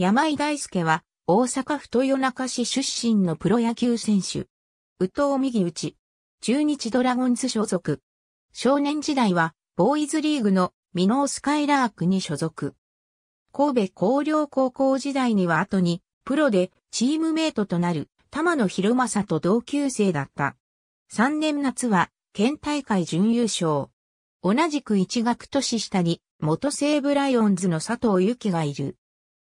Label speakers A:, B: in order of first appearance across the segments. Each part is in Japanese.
A: 山井大輔は大阪府豊中市出身のプロ野球選手。宇藤右打ち。中日ドラゴンズ所属。少年時代はボーイズリーグのミノースカイラークに所属。神戸高陵高校時代には後にプロでチームメイトとなる玉野博正と同級生だった。3年夏は県大会準優勝。同じく一学年下に元西武ライオンズの佐藤由紀がいる。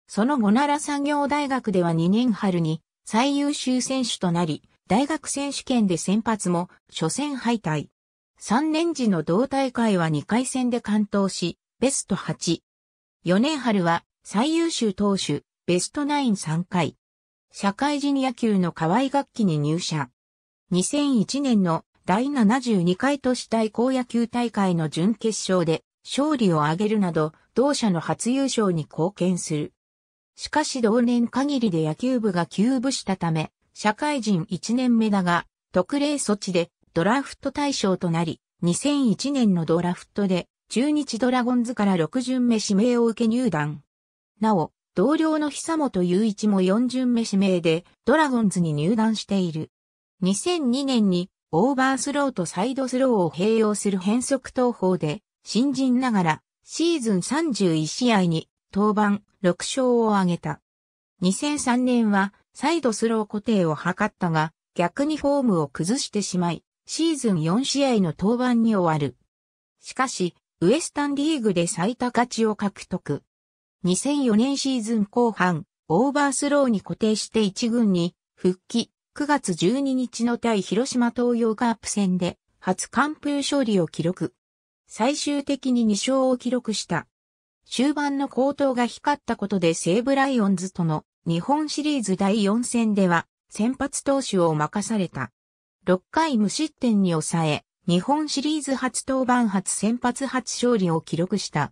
A: その後奈良産業大学では2年春に最優秀選手となり、大学選手権で先発も初戦敗退。3年時の同大会は2回戦で完投し、ベスト8。4年春は最優秀投手、ベスト93回。社会人野球の河合楽器に入社。2001年の第72回都市対抗野球大会の準決勝で勝利を挙げるなど、同社の初優勝に貢献する。しかし同年限りで野球部が休部したため、社会人1年目だが、特例措置でドラフト対象となり、2001年のドラフトで中日ドラゴンズから6巡目指名を受け入団。なお、同僚の久本雄一も4巡目指名でドラゴンズに入団している。2002年にオーバースローとサイドスローを併用する変則投法で、新人ながらシーズン31試合に登板6勝を挙げた。2003年はサイドスロー固定を図ったが、逆にフォームを崩してしまい、シーズン4試合の登板に終わる。しかし、ウエスタンリーグで最多勝を獲得。2004年シーズン後半、オーバースローに固定して1軍に復帰。9月12日の対広島東洋カープ戦で初完封勝利を記録。最終的に2勝を記録した。終盤の高騰が光ったことで西武ライオンズとの日本シリーズ第4戦では先発投手を任された。6回無失点に抑え、日本シリーズ初登板初先発初勝利を記録した。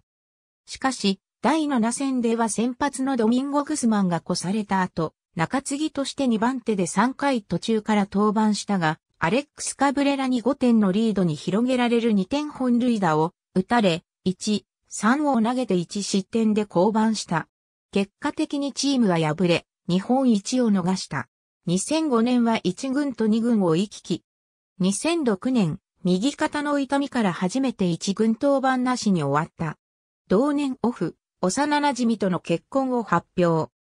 A: しかし、第7戦では先発のドミンゴ・グスマンが越された後、中継ぎとして2番手で3回途中から登板したが、アレックス・カブレラに5点のリードに広げられる2点本塁打を打たれ、1、3を投げて1失点で降板した。結果的にチームは敗れ、日本一を逃した。2005年は1軍と2軍を行き来。2006年、右肩の痛みから初めて1軍登板なしに終わった。同年オフ、幼馴染との結婚を発表。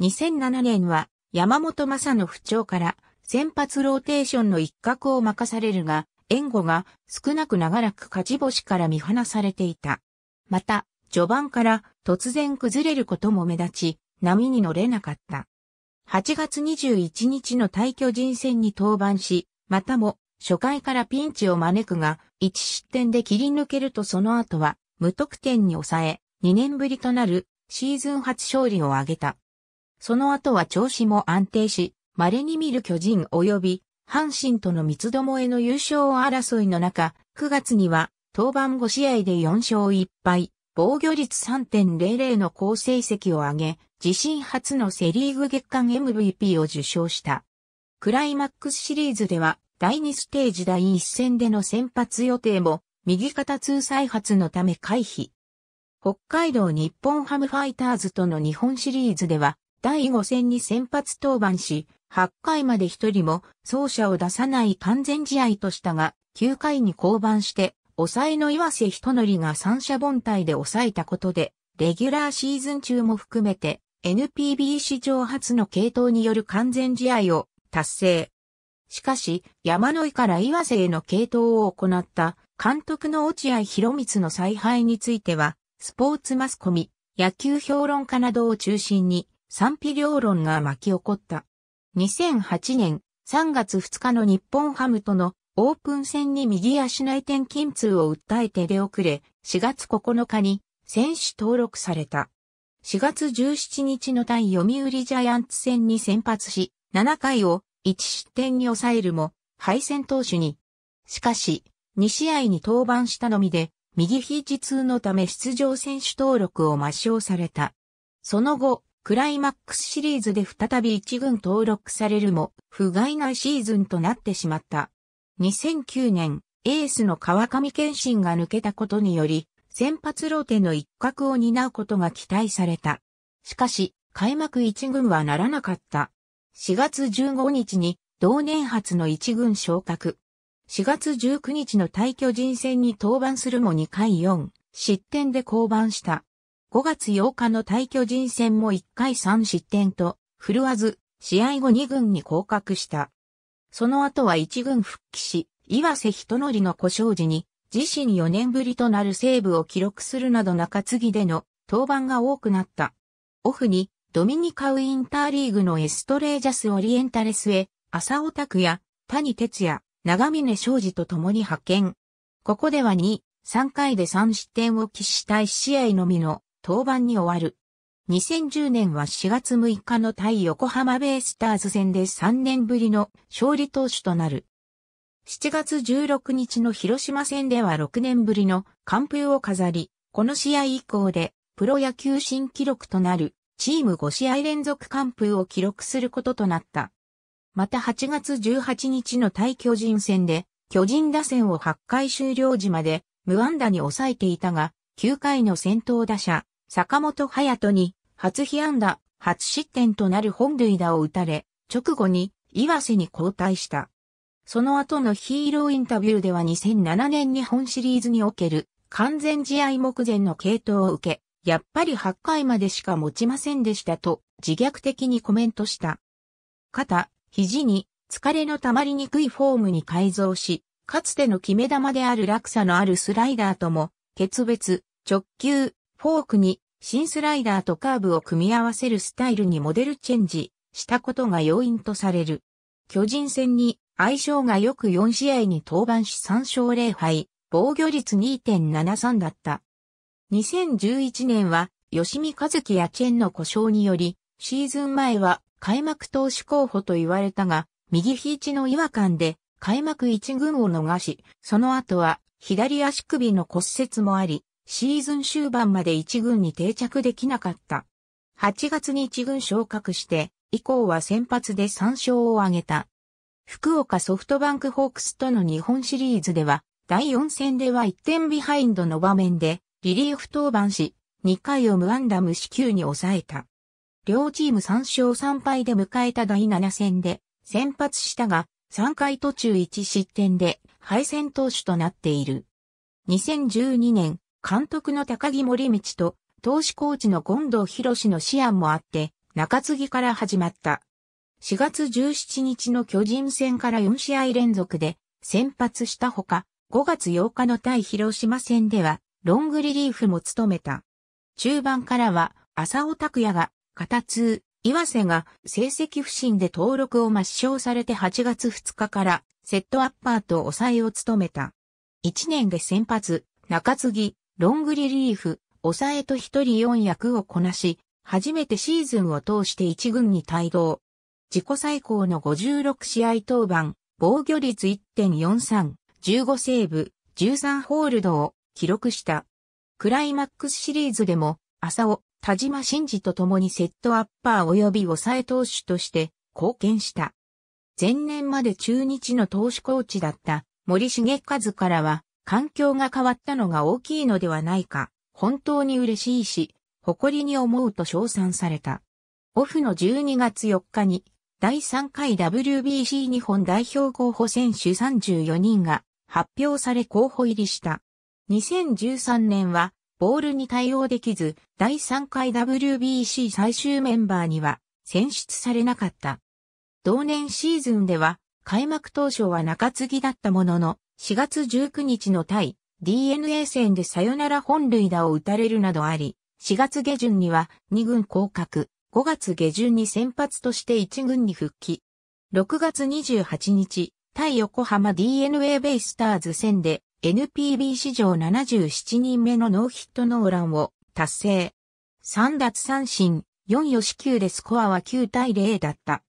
A: 2007年は山本正の不調から先発ローテーションの一角を任されるが、援護が少なく長らく勝ち星から見放されていた。また、序盤から突然崩れることも目立ち、波に乗れなかった。8月21日の対巨人戦に登板し、またも初回からピンチを招くが、1失点で切り抜けるとその後は無得点に抑え、2年ぶりとなるシーズン初勝利を挙げた。その後は調子も安定し、稀に見る巨人及び阪神との三つどもえの優勝争いの中、9月には登板5試合で4勝1敗、防御率3.00の好成績を上げ、自身初のセリーグ月間 MVP を受賞した。クライマックスシリーズでは第2ステージ第1戦での先発予定も右肩通再発のため回避。北海道日本ハムファイターズとの日本シリーズでは第5戦に先発登板し、8回まで一人も走者を出さない完全試合としたが、9回に降板して、抑えの岩瀬仁則が三者凡退で抑えたことで、レギュラーシーズン中も含めて、NPB 史上初の系統による完全試合を達成。しかし、山野井から岩瀬への系統を行った監督の落合博光の采配については、スポーツマスコミ、野球評論家などを中心に賛否両論が巻き起こった。2008年3月2日の日本ハムとのオープン戦に右足内転筋痛を訴えて出遅れ、4月9日に選手登録された。4月17日の対読売ジャイアンツ戦に先発し、7回を1失点に抑えるも、敗戦投手に。しかし、2試合に登板したのみで、右肘痛のため出場選手登録を抹消された。その後、クライマックスシリーズで再び一軍登録されるも、不甲斐ないシーズンとなってしまった。2009年、エースの川上健信が抜けたことにより、先発ローテの一角を担うことが期待された。しかし、開幕1軍はならなかった。4月15日に同年初の1軍昇格。4月19日の対巨人戦に登板するも2回4失点で降板した。5月8日の対巨人戦も1回3失点と振るわず、試合後2軍に降格した。その後は1軍復帰し、岩瀬人則の故障時に自身4年ぶりとなるセーブを記録するなど中継ぎでの登板が多くなった。オフにドミニカウインターリーグのエストレージャスオリエンタレスへ、浅尾拓也、谷哲也、長峰昌司と共に派遣。ここでは2、3回で3失点を喫した1試合のみの登板に終わる。2010年は4月6日の対横浜ベイスターズ戦で3年ぶりの勝利投手となる。7月16日の広島戦では6年ぶりの完封を飾り、この試合以降でプロ野球新記録となるチーム5試合連続完封を記録することとなった。また8月18日の対巨人戦で巨人打線を8回終了時まで無安打に抑えていたが、9回の先頭打者、坂本隼人に初被安打、初失点となる本塁打を打たれ、直後に岩瀬に交代した。その後のヒーローインタビューでは2007年日本シリーズにおける完全試合目前の系統を受け、やっぱり8回までしか持ちませんでしたと自虐的にコメントした。肩、肘に疲れの溜まりにくいフォームに改造し、かつての決め球である落差のあるスライダーとも、決別、直球、フォークに新スライダーとカーブを組み合わせるスタイルにモデルチェンジしたことが要因とされる。巨人戦に相性がよく4試合に登板し3勝0敗、防御率2.73だった。2011年は、吉見和樹やチェンの故障により、シーズン前は開幕投手候補と言われたが、右ひちの違和感で開幕1軍を逃し、その後は左足首の骨折もあり、シーズン終盤まで1軍に定着できなかった。8月に1軍昇格して、以降は先発で3勝を挙げた。福岡ソフトバンクホークスとの日本シリーズでは、第4戦では1点ビハインドの場面で、リリーフ登板し、2回を無安打無四球に抑えた。両チーム3勝3敗で迎えた第7戦で、先発したが、3回途中1失点で、敗戦投手となっている。2012年、監督の高木森道と、投手コーチの権藤博士の思案もあって、中継ぎから始まった。4月17日の巨人戦から4試合連続で先発したほか、5月8日の対広島戦ではロングリリーフも務めた。中盤からは浅尾拓也が肩痛、岩瀬が成績不振で登録を抹消されて8月2日からセットアッパーと抑えを務めた。1年で先発、中継ぎ、ロングリリーフ、抑えと1人4役をこなし、初めてシーズンを通して1軍に帯同。自己最高の56試合登板、防御率1.43、15セーブ、13ホールドを記録した。クライマックスシリーズでも、浅尾、田島真司と共にセットアッパー及び抑え投手として貢献した。前年まで中日の投手コーチだった森重和からは、環境が変わったのが大きいのではないか、本当に嬉しいし、誇りに思うと称賛された。オフの12月4日に第3回 WBC 日本代表候補選手34人が発表され候補入りした。2013年はボールに対応できず第3回 WBC 最終メンバーには選出されなかった。同年シーズンでは開幕当初は中継ぎだったものの4月19日の対 DNA 戦でサヨナラ本塁打を打たれるなどあり、4月下旬には2軍降格、5月下旬に先発として1軍に復帰。6月28日、対横浜 DNA ベイスターズ戦で NPB 史上77人目のノーヒットノーランを達成。3奪三振、4吉球でスコアは9対0だった。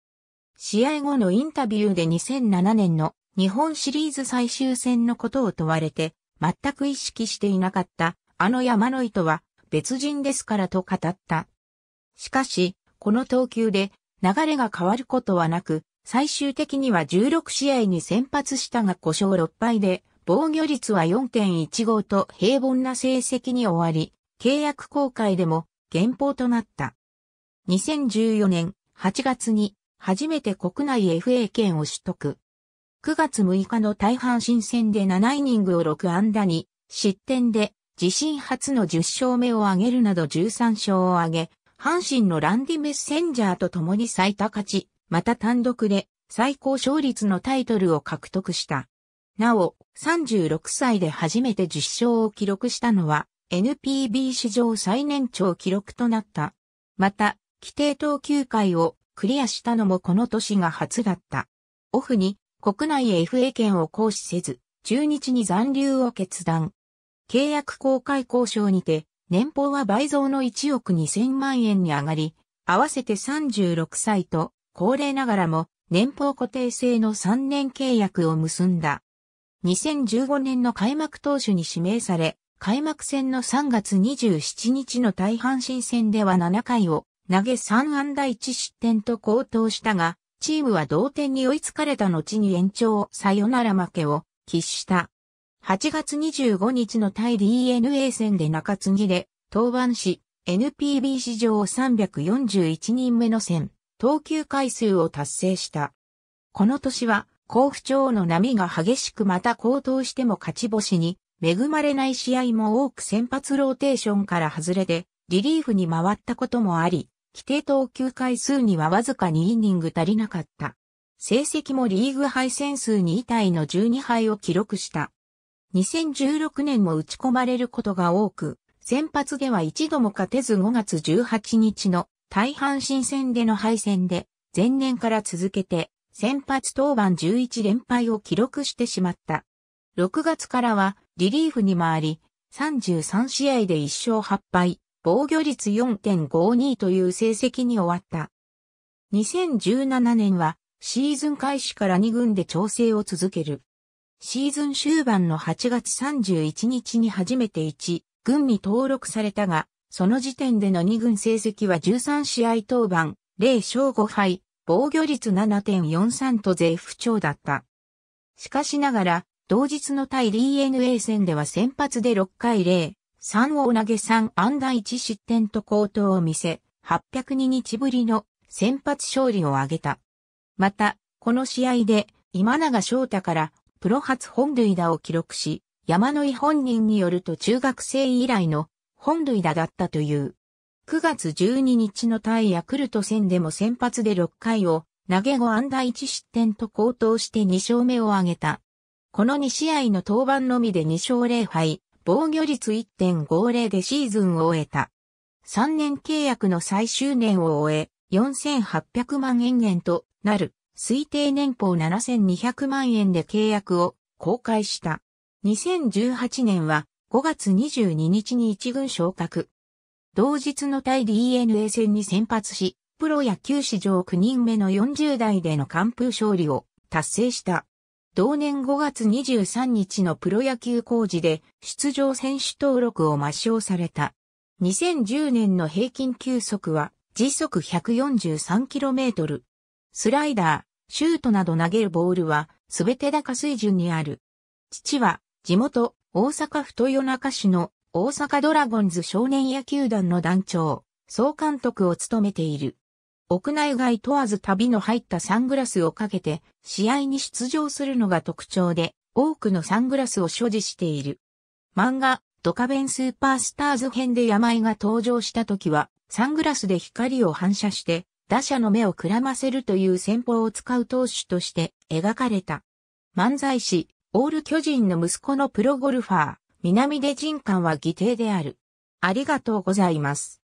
A: 試合後のインタビューで2007年の日本シリーズ最終戦のことを問われて、全く意識していなかったあの山の糸は別人ですからと語った。しかし、この投球で流れが変わることはなく、最終的には16試合に先発したが5勝6敗で、防御率は4.15と平凡な成績に終わり、契約公開でも減俸となった。2014年8月に初めて国内 FA 権を取得。9月6日の大阪新戦で7イニングを6安打に失点で自身初の10勝目を挙げるなど13勝を挙げ、阪神のランディメッセンジャーと共に最多勝ち、また単独で最高勝率のタイトルを獲得した。なお、36歳で初めて10勝を記録したのは NPB 史上最年長記録となった。また、規定投球回をクリアしたのもこの年が初だった。オフに国内 FA 権を行使せず、中日に残留を決断。契約公開交渉にて、年俸は倍増の1億2000万円に上がり、合わせて36歳と、高齢ながらも、年俸固定制の3年契約を結んだ。2015年の開幕投手に指名され、開幕戦の3月27日の大阪新戦では7回を投げ3安打1失点と高騰したが、チームは同点に追いつかれた後に延長サヨナラ負けを喫した。8月25日の対 DNA 戦で中継ぎで登板し、NPB 史上341人目の戦、投球回数を達成した。この年は、甲府町の波が激しくまた高騰しても勝ち星に恵まれない試合も多く先発ローテーションから外れて、リリーフに回ったこともあり、規定投球回数にはわずか2イニング足りなかった。成績もリーグ敗戦数2位タイの12敗を記録した。2016年も打ち込まれることが多く、先発では一度も勝てず5月18日の大阪新戦での敗戦で、前年から続けて先発当番11連敗を記録してしまった。6月からはリリーフに回り、33試合で1勝8敗、防御率4.52という成績に終わった。2017年はシーズン開始から2軍で調整を続ける。シーズン終盤の8月31日に初めて1軍に登録されたが、その時点での2軍成績は13試合当番、0勝5敗、防御率7.43と絶不調だった。しかしながら、同日の対 DNA 戦では先発で6回0、3を投げ3安打1失点と高騰を見せ、802日ぶりの先発勝利を挙げた。また、この試合で今永翔太からプロ初本塁打を記録し、山野井本人によると中学生以来の本塁打だったという。9月12日の対ヤクルト戦でも先発で6回を投げ5安打1失点と高騰して2勝目を挙げた。この2試合の登板のみで2勝0敗、防御率1.50でシーズンを終えた。3年契約の最終年を終え、4800万円円となる推定年俸7200万円で契約を公開した。2018年は5月22日に一軍昇格。同日の対 DNA 戦に先発し、プロ野球史上9人目の40代での完封勝利を達成した。同年5月23日のプロ野球工事で出場選手登録を抹消された。2010年の平均球速は時速 143km。スライダー、シュートなど投げるボールはすべて高水準にある。父は地元大阪府豊中市の大阪ドラゴンズ少年野球団の団長、総監督を務めている。屋内外問わず旅の入ったサングラスをかけて試合に出場するのが特徴で、多くのサングラスを所持している。漫画、ドカベンスーパースターズ編で山井が登場した時は、サングラスで光を反射して、打者の目をくらませるという戦法を使う投手として描かれた。漫才師、オール巨人の息子のプロゴルファー、南出人館は義弟である。ありがとうございます。